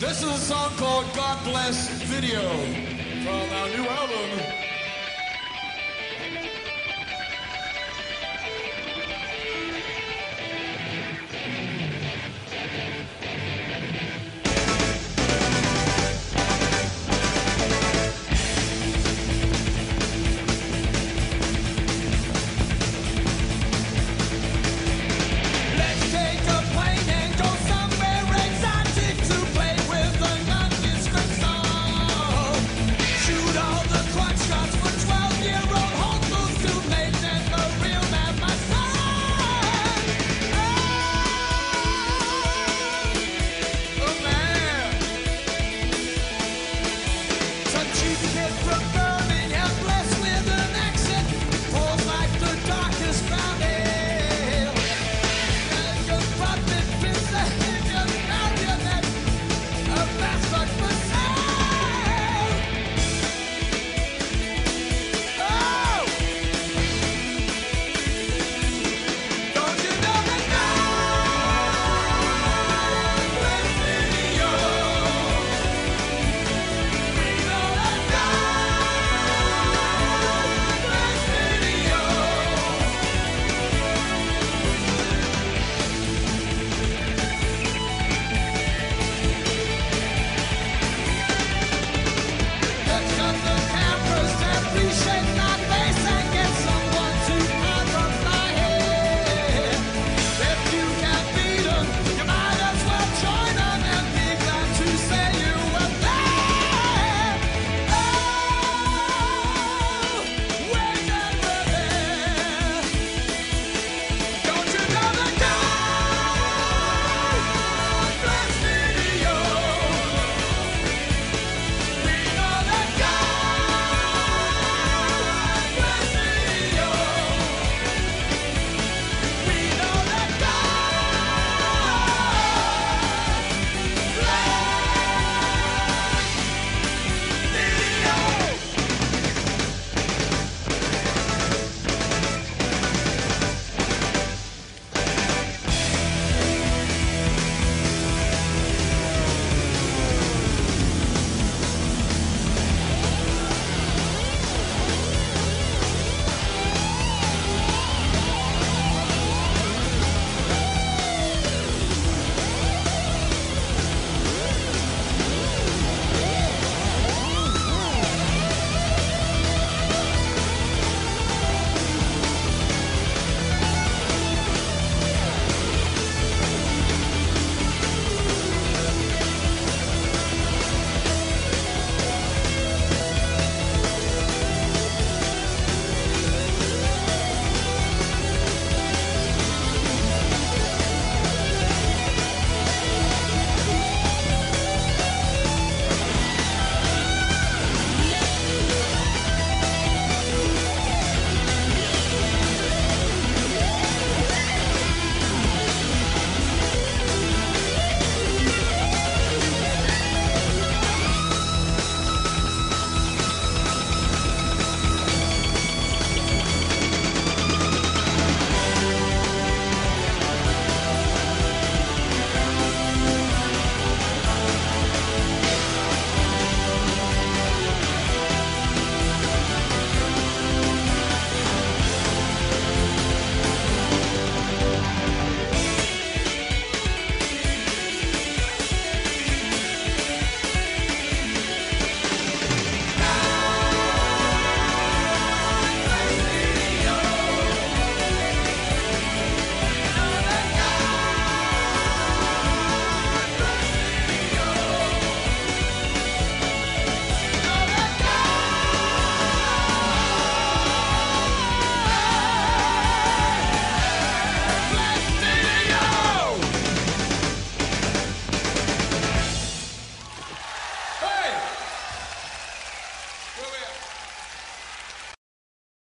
This is a song called God Bless Video from our new album,